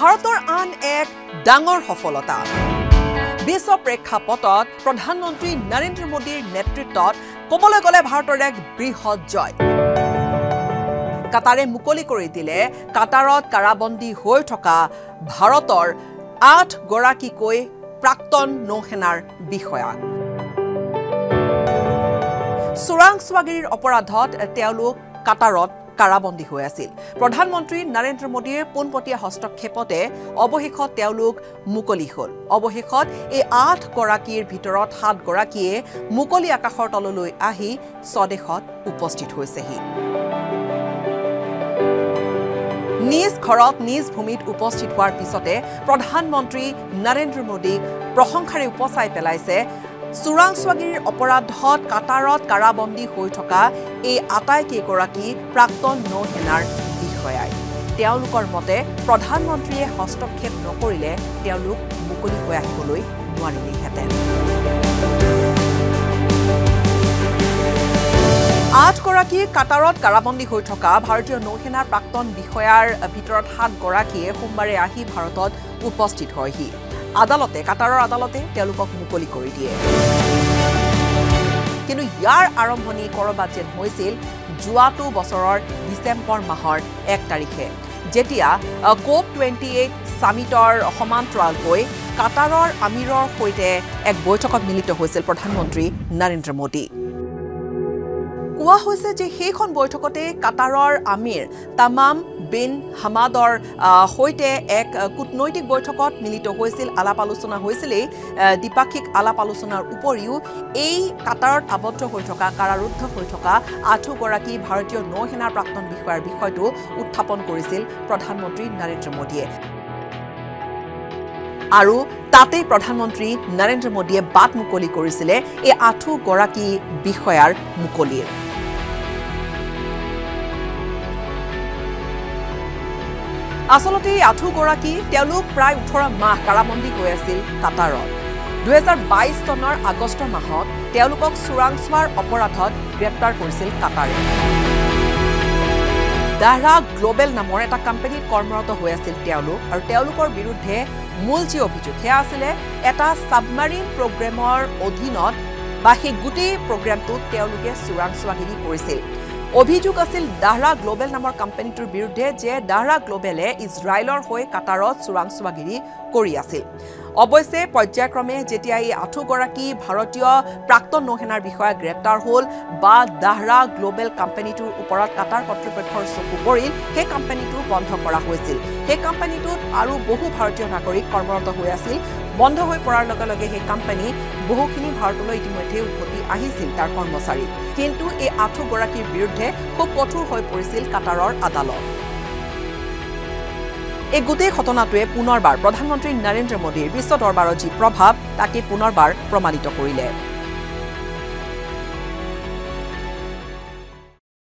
ভাৰতৰ আন এক ডাঙৰ সফলতা। বিশ্ব প্ৰেক্ষাপটত প্ৰধানমন্ত্ৰী নৰেন্দ্ৰ মোদীৰ নেতৃত্বত ক'বলৈ গ'লে ভাৰতৰ এক বৃহৎ জয়। কাটাৰে মুকলি কৰি দিলে কাটাৰত কাৰাবন্দী হৈ থকা ভাৰতৰ আঠগৰাকীকৈ প্ৰাক্তন নৌসেনাৰ বিষয়াক চোৰাংচোৱাগিৰিৰ অপৰাধত তেওঁলোক কাটাৰত কাৰাবন্দী হৈ আছিল। প্ৰধানমন্ত্ৰী নৰেন্দ্ৰ মোদীৰ পোনপটীয়া হস্তক্ষেপতে অৱশেষত তেওঁলোক মুকলি হ'ল। অৱশেষত এই আঠগৰাকীৰ ভিতৰত সাতগৰাকীয়ে মুকলি আকাশৰ তললৈ আহি স্বদেশত উপস্থিত হৈছেহি। নিজ ঘৰত নিজ ভূমিত উপস্থিত হোৱাৰ পিছতে প্ৰধানমন্ত্ৰী নৰেন্দ্ৰ মোদীক প্ৰশংসাৰে উপচাই পেলাইছে চোৰাংচোৱাগিৰিৰ অপৰাধত কাটাৰত কাৰাবন্দী হৈ থকা এই আটাইকেইগৰাকী প্ৰাক্তন নৌসেনাৰ বিষয়াই। তেওঁলোকৰ মতে প্ৰধানমন্ত্ৰীয়ে হস্তক্ষেপ নকৰিলে তেওঁলোক মুকলি হৈ আহিবলৈ নোৱাৰিলেহেঁতেন। আঠগৰাকী কাটাৰত কাৰাবন্দী হৈ থকা ভাৰতীয় নৌসেনাৰ প্ৰাক্তন বিষয়াৰ ভিতৰত সাতগৰাকীয়ে সোমবাৰে আহি ভাৰতত উপস্থিত হয়হি। আদালতে কাটাৰৰ আদালতে তেওঁলোকক মুকলি কৰি দিয়ে। কিন্তু ইয়াৰ আৰম্ভণি ক'ৰবাত যেন হৈছিল যোৱাটো বছৰৰ ডিচেম্বৰ মাহৰ এক তাৰিখে। যেতিয়া কোপ টুৱেণ্টি এইট ছামিটৰ সমান্তৰালকৈ কাটাৰৰ আমিৰৰ সৈতে এক বৈঠকত মিলিত হৈছিল প্ৰধানমন্ত্ৰী নৰেন্দ্ৰ মোদী। কোৱা হৈছে যে সেইখন বৈঠকতে কাটাৰৰ আমিৰ তামাম বিন হামাদৰ সৈতে এক কূটনৈতিক বৈঠকত মিলিত হৈছিল আলাপ আলোচনা হৈছিলেই দ্বিপাক্ষিক আলাপ আলোচনাৰ উপৰিও এই কাটাৰত আবদ্ধ হৈ থকা কাৰাৰুদ্ধ হৈ থকা আঠোগৰাকী ভাৰতীয় নৌসেনাৰ প্ৰাক্তন বিষয়াৰ বিষয়টো উত্থাপন কৰিছিল প্ৰধানমন্ত্ৰী নৰেন্দ্ৰ মোদীয়ে। আৰু তাতেই প্ৰধানমন্ত্ৰী নৰেন্দ্ৰ মোদীয়ে বাট মুকলি কৰিছিলে এই আঠোগৰাকী বিষয়াৰ মুকলিৰ। আচলতে এই আঠোগৰাকী তেওঁলোক প্ৰায় ওঠৰ মাহ কাৰাবন্দী হৈ আছিল কাটাৰত। দুহেজাৰ বাইছ চনৰ আগষ্ট মাহত তেওঁলোকক চোৰাংচোৱাৰ অপৰাধত গ্ৰেপ্তাৰ কৰিছিল কাটাৰে। দাহৰা গ্ল'বেল নামৰ এটা কোম্পানীত কৰ্মৰত হৈ আছিল তেওঁলোক আৰু তেওঁলোকৰ বিৰুদ্ধে মূল যি অভিযোগ সেয়া আছিলে এটা ছাবমাৰিন প্ৰগ্ৰেমৰ অধীনত বা সেই গোটেই প্ৰগ্ৰেমটোত তেওঁলোকে চোৰাংচোৱাগিৰি কৰিছিল। অভিযোগ আছিল দাহৰা গ্ল'বেল নামৰ কোম্পানীটোৰ বিৰুদ্ধে যে দাহৰা গ্ল'বেলে ইজৰাইলৰ হৈ কাটাৰত চোৰাংচোৱাগিৰি কৰি আছিল। অৱশ্যে পৰ্যায়ক্ৰমে যেতিয়া এই আঠোগৰাকী ভাৰতীয় প্ৰাক্তন নৌসেনাৰ বিষয়া গ্ৰেপ্তাৰ হ'ল বা দাহৰা গ্ল'বেল কোম্পানীটোৰ ওপৰত কাটাৰ কৰ্তৃপক্ষৰ চকু পৰিল সেই কোম্পানীটো বন্ধ কৰা হৈছিল। সেই কোম্পানীটোত আৰু বহু ভাৰতীয় নাগৰিক কৰ্মৰত হৈ আছিল। বন্ধ হৈ পৰাৰ লগে লগে সেই কোম্পানী বহুখিনি ভাৰতলৈ ইতিমধ্যে উভতি আহিছিল তাৰ কৰ্মচাৰী। কিন্তু এই আঠোগৰাকীৰ বিৰুদ্ধে খুব কঠোৰ হৈ পৰিছিল কাটাৰৰ আদালত। এই গোটেই ঘটনাটোৱে পুনৰবাৰ প্ৰধানমন্ত্ৰী নৰেন্দ্ৰ মোদীৰ বিশ্ব দৰবাৰৰ যি প্ৰভাৱ তাকে পুনৰবাৰ প্ৰমাণিত কৰিলে।